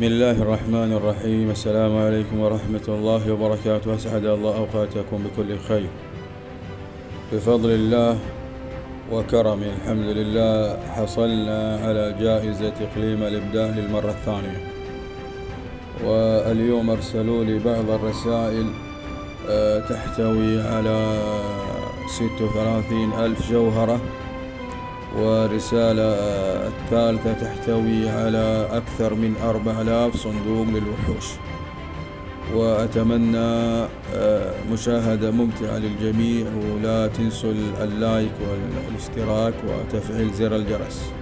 بسم الله الرحمن الرحيم. السلام عليكم ورحمة الله وبركاته. أسعد الله أوقاتكم بكل خير. بفضل الله وكرمه الحمد لله حصلنا على جائزة إقليم الإبداع للمرة الثانية. واليوم أرسلوا لي بعض الرسائل آه، تحتوي على ستة وثلاثين ألف جوهرة. ورسالة الثالثة تحتوي على أكثر من أربع آلاف صندوق للوحوش. وأتمنى آه، مشاهدة ممتعة للجميع ولا تنسوا اللايك والاشتراك وتفعيل زر الجرس.